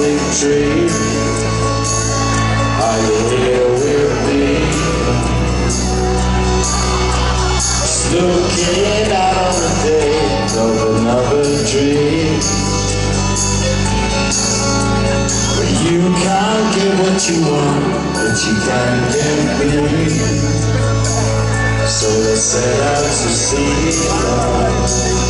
sing tree. I will with me? Just looking out on the day of another dream. But you can't get what you want But you can get me. So let's set out to see love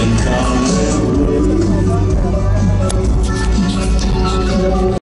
Then come and